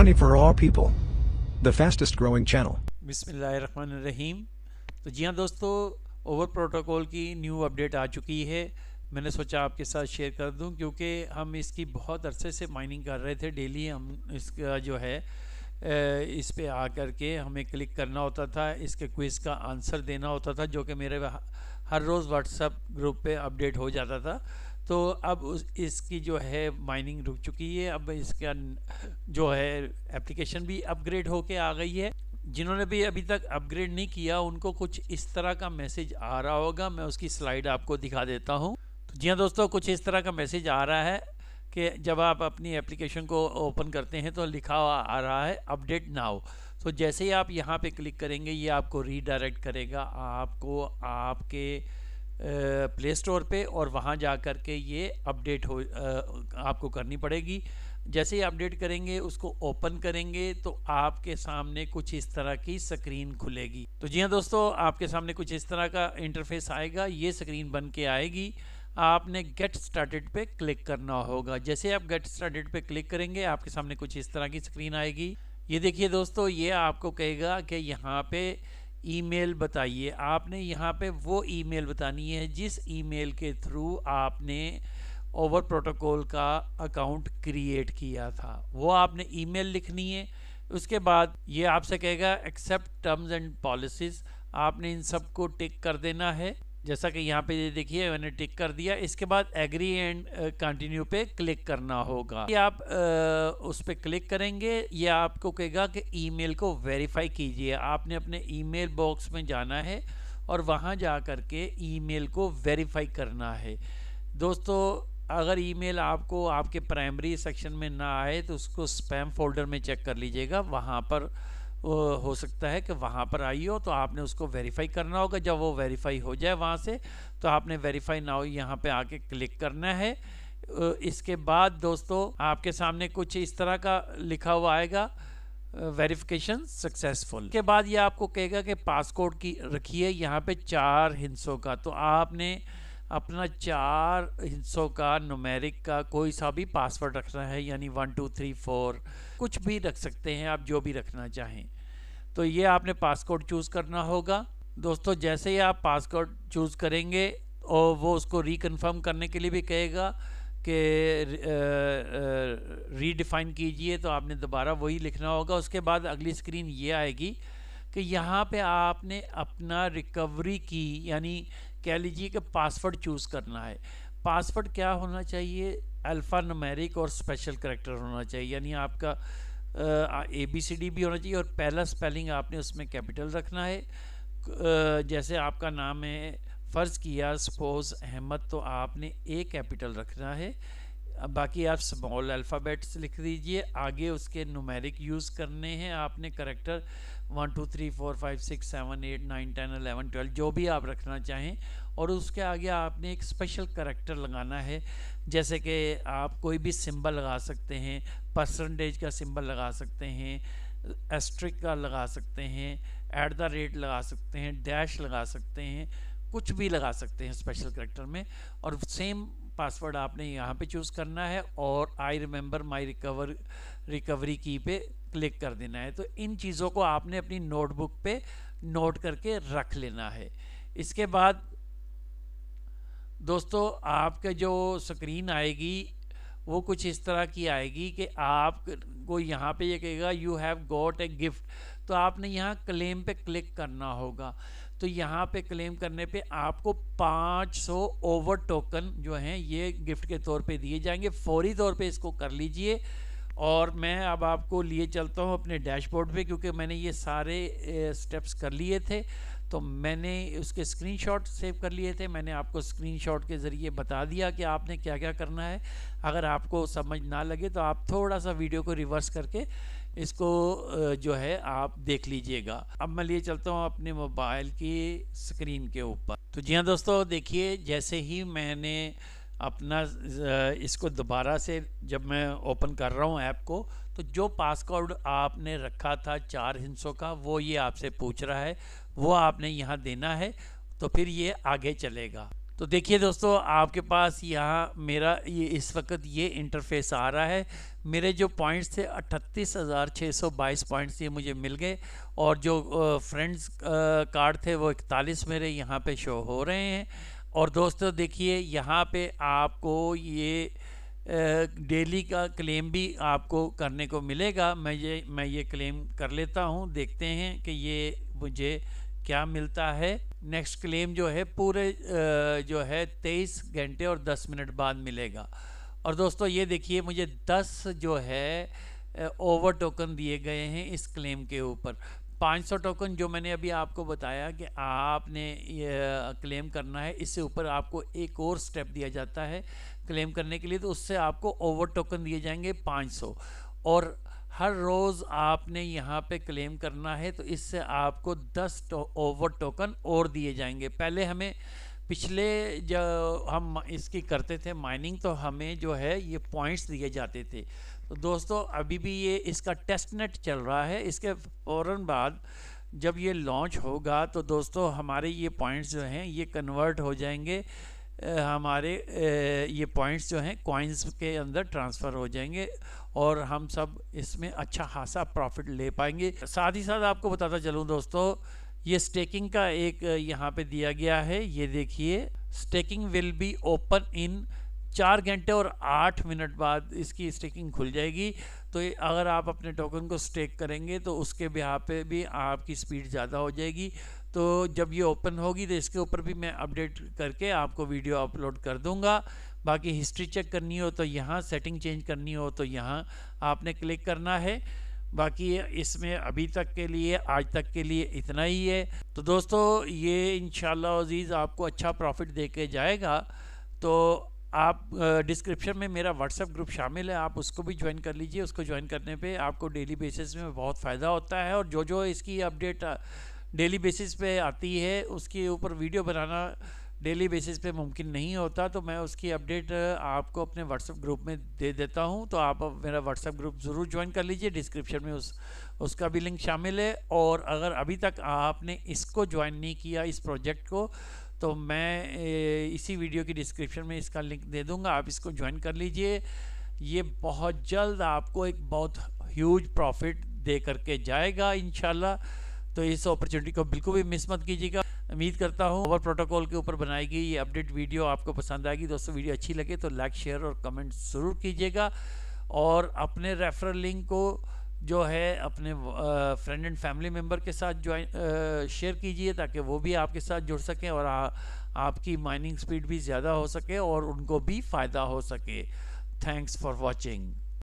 Honey for all people. The fastest growing channel. बिसमीम तो जी हाँ दोस्तों, ओवर प्रोटोकॉल की न्यू अपडेट आ चुकी है मैंने सोचा आपके साथ शेयर कर दूँ, क्योंकि हम इसकी बहुत अरसे से माइनिंग कर रहे थे डेली हम इसका जो है इस पे आ कर के हमें क्लिक करना होता था, इसके क्विज़ का आंसर देना होता था, जो कि मेरे हर रोज़ व्हाट्सएप ग्रुप पे अपडेट हो जाता था तो अब उस, इसकी जो है माइनिंग रुक चुकी है। अब इसका जो है एप्लीकेशन भी अपग्रेड होके आ गई है। जिन्होंने भी अभी तक अपग्रेड नहीं किया, उनको कुछ इस तरह का मैसेज आ रहा होगा। मैं उसकी स्लाइड आपको दिखा देता हूँ। तो जी हाँ दोस्तों, कुछ इस तरह का मैसेज आ रहा है कि जब आप अपनी एप्लीकेशन को ओपन करते हैं तो लिखा आ रहा है अपडेट नाउ तो जैसे ही आप यहाँ पे क्लिक करेंगे, ये आपको रीडायरेक्ट करेगा। आपको, आपके प्ले स्टोर पे और वहाँ जा कर के ये अपडेट हो आपको करनी पड़ेगी। जैसे ही अपडेट करेंगे, उसको ओपन करेंगे तो आपके सामने कुछ इस तरह की स्क्रीन खुलेगी। तो जी हाँ दोस्तों, आपके सामने कुछ इस तरह का इंटरफेस आएगा। ये स्क्रीन बन के आएगी। आपने गेट स्टार्टेड पे क्लिक करना होगा। जैसे आप गेट स्टार्टेड पे क्लिक करेंगे, आपके सामने कुछ इस तरह की स्क्रीन आएगी। ये देखिए दोस्तों, ये आपको कहेगा कि यहाँ पे ईमेल बताइए। आपने यहाँ पे वो ईमेल बतानी है जिस ईमेल के थ्रू आपने ओवर प्रोटोकॉल का अकाउंट क्रिएट किया था। वो आपने ईमेल लिखनी है। उसके बाद ये आपसे कहेगा, एक्सेप्ट टर्म्स एंड पॉलिसीज़। आपने इन सबको टिक कर देना है। जैसा कि यहाँ पे देखिए मैंने टिक कर दिया। इसके बाद एग्री एंड कंटिन्यू पे क्लिक करना होगा। ये आप uh, उस पर क्लिक करेंगे ये आपको कहेगा कि ईमेल को वेरीफाई कीजिए। आपने अपने ईमेल बॉक्स में जाना है और वहाँ जा कर के ईमेल को वेरीफाई करना है। दोस्तों अगर ईमेल आपको आपके प्राइमरी सेक्शन में ना आए तो उसको स्पैम फोल्डर में चेक कर लीजिएगा। वहाँ पर हो सकता है कि वहाँ पर आई हो तो आपने उसको वेरीफाई करना होगा। जब वो वेरीफाई हो जाए वहाँ से तो आपने वेरीफाई नाउ यहाँ पे आके क्लिक करना है। इसके बाद दोस्तों, आपके सामने कुछ इस तरह का लिखा हुआ आएगा वेरिफिकेशन सक्सेसफुल के बाद ये आपको कहेगा कि पासकोड की रखिए यहाँ पे चार हिंसों का। तो आपने अपना चार हिस्सों का नुमेरिक का कोई सा भी पासवर्ड रखना है, यानी वन टू थ्री फोर कुछ भी रख सकते हैं आप जो भी रखना चाहें। तो ये आपने पासकोड चूज़ करना होगा। दोस्तों, जैसे ही आप पासकोड चूज़ करेंगे, और वो उसको रिकन्फर्म करने के लिए भी कहेगा कि रीडिफाइन कीजिए तो आपने दोबारा वही लिखना होगा। उसके बाद अगली स्क्रीन ये आएगी कि यहाँ पे आपने अपना रिकवरी की, यानी कह लीजिए कि पासवर्ड चूज़ करना है। पासवर्ड क्या होना चाहिए? अल्फ़ा नमेरिक और स्पेशल करेक्टर होना चाहिए, यानी आपका ए बी सी डी भी होना चाहिए और पहला स्पेलिंग आपने उसमें कैपिटल रखना है। जैसे आपका नाम है, फ़र्ज़ किया सपोज़ अहमद तो आपने ए कैपिटल रखना है। बाकी आप स्मॉल अल्फ़ाबेट्स लिख दीजिए, आगे उसके नुमेरिक यूज़ करने हैं। आपने character one two three four five six seven eight nine ten eleven twelve जो भी आप रखना चाहें। और उसके आगे आपने एक स्पेशल करेक्टर लगाना है। जैसे कि आप कोई भी सिंबल लगा सकते हैं परसेंटेज का सिंबल लगा सकते हैं एस्ट्रिक का लगा सकते हैं एट द रेट लगा सकते हैं डैश लगा सकते हैं, कुछ भी लगा सकते हैं स्पेशल करेक्टर में। और सेम पासवर्ड आपने यहाँ पे चूज़ करना है और I remember my recover, recovery key पे क्लिक कर देना है। तो इन चीज़ों को आपने अपनी नोटबुक पे नोट करके रख लेना है। इसके बाद दोस्तों, आपके जो स्क्रीन आएगी, वो कुछ इस तरह की आएगी कि आप को यहाँ पे ये यह कहेगा you have got a gift तो आपने यहाँ क्लेम पे क्लिक करना होगा। तो यहाँ पे क्लेम करने पे आपको 500 ओवर टोकन जो हैं, ये गिफ्ट के तौर पे दिए जाएँगे। फौरी तौर पे इसको कर लीजिए। और मैं अब आपको लिए चलता हूँ अपने डैशबोर्ड पे, क्योंकि मैंने ये सारे स्टेप्स कर लिए थे। तो मैंने उसके स्क्रीनशॉट सेव कर लिए थे, मैंने आपको स्क्रीनशॉट के ज़रिए बता दिया कि आपने क्या क्या करना है। अगर आपको समझ ना लगे तो आप थोड़ा सा वीडियो को रिवर्स करके इसको जो है आप देख लीजिएगा। अब मैं लिए चलता हूँ अपने मोबाइल की स्क्रीन के ऊपर। तो जी हाँ दोस्तों, देखिए जैसे ही मैंने अपना इसको दोबारा से जब मैं ओपन कर रहा हूँ ऐप को तो जो पासकोड आपने रखा था चार हिंसों का, वो ये आपसे पूछ रहा है, वो आपने यहाँ देना है तो फिर ये आगे चलेगा। तो देखिए दोस्तों, आपके पास यहाँ मेरा ये, इस वक्त ये इंटरफेस आ रहा है। मेरे जो पॉइंट्स थे अट्ठतीस हज़ार छः सौ बाईस पॉइंट्स ये मुझे मिल गए, और जो फ्रेंड्स कार्ड थे, वो इकतालीस मेरे यहाँ पे शो हो रहे हैं। और दोस्तों, देखिए, यहाँ पे आपको ये डेली का क्लेम भी आपको करने को मिलेगा। मैं ये मैं ये क्लेम कर लेता हूँ। देखते हैं कि ये मुझे क्या मिलता है। नेक्स्ट क्लेम जो है, पूरे जो है, तेईस घंटे और दस मिनट बाद मिलेगा। और दोस्तों, ये देखिए, मुझे दस जो है ओवर टोकन दिए गए हैं इस क्लेम के ऊपर। 500 टोकन जो मैंने अभी आपको बताया कि आपने ये क्लेम करना है इससे ऊपर आपको एक और स्टेप दिया जाता है क्लेम करने के लिए तो उससे आपको ओवर टोकन दिए जाएँगे 500 और हर रोज़ आपने यहाँ पे क्लेम करना है तो इससे आपको 10 टो, ओवर टोकन और दिए जाएँगे। पहले हमें पिछले जब हम इसकी करते थे माइनिंग तो हमें जो है ये पॉइंट्स दिए जाते थे। तो दोस्तों, अभी भी ये इसका टेस्ट नेट चल रहा है। इसके फ़ौर बाद जब ये लॉन्च होगा तो दोस्तों, हमारे ये पॉइंट्स जो हैं, ये कन्वर्ट हो जाएँगे। हमारे ये पॉइंट्स जो हैं कॉइन्स के अंदर ट्रांसफ़र हो जाएँगे और हम सब इसमें अच्छा खासा प्रॉफिट ले पाएँगे। साथ ही साथ आपको बताता चलूँ दोस्तों, ये स्टेकिंग का एक यहाँ पे दिया गया है। ये देखिए staking will be open in चार घंटे और आठ मिनट बाद इसकी स्टेकिंग खुल जाएगी। तो अगर आप अपने टोकन को स्टेक करेंगे तो उसके ब्याह पे भी आपकी स्पीड ज़्यादा हो जाएगी। तो जब ये ओपन होगी तो इसके ऊपर भी मैं अपडेट करके आपको वीडियो अपलोड कर दूँगा। बाकी हिस्ट्री चेक करनी हो तो यहाँ सेटिंग चेंज करनी हो तो यहाँ आपने क्लिक करना है। बाकी इसमें अभी तक के लिए, आज तक के लिए इतना ही है। तो दोस्तों, ये इन अज़ीज़ आपको अच्छा प्रॉफिट दे के जाएगा। तो आप डिस्क्रिप्शन में मेरा व्हाट्सएप ग्रुप शामिल है, आप उसको भी ज्वाइन कर लीजिए। उसको ज्वाइन करने पे आपको डेली बेसिस में बहुत फ़ायदा होता है और जो जो इसकी अपडेट डेली बेसिस पे आती है, उसके ऊपर वीडियो बनाना डेली बेसिस पे मुमकिन नहीं होता। तो मैं उसकी अपडेट आपको अपने व्हाट्सएप ग्रुप में दे देता हूँ। तो आप मेरा व्हाट्सएप ग्रुप ज़रूर ज्वाइन कर लीजिए। डिस्क्रिप्शन में उस, उसका भी लिंक शामिल है। और अगर अभी तक आपने इसको ज्वाइन नहीं किया, इस प्रोजेक्ट को तो मैं इसी वीडियो की डिस्क्रिप्शन में इसका लिंक दे दूँगा। आप इसको ज्वाइन कर लीजिए। ये बहुत जल्द आपको एक बहुत ह्यूज प्रॉफिट दे करके जाएगा इन तो इस अपॉर्चुनिटी को बिल्कुल भी मिस मत कीजिएगा। उम्मीद करता हूँ ओवर प्रोटोकॉल के ऊपर बनाई गई ये अपडेट वीडियो आपको पसंद आएगी। दोस्तों, वीडियो अच्छी लगे तो लाइक शेयर और कमेंट ज़रूर कीजिएगा। और अपने रेफरल लिंक को जो है अपने फ्रेंड एंड फैमिली मेंबर के साथ ज्वाइन शेयर कीजिए ताकि वो भी आपके साथ जुड़ सकें और आ, आपकी माइनिंग स्पीड भी ज़्यादा हो सके और उनको भी फ़ायदा हो सके। Thanks for watching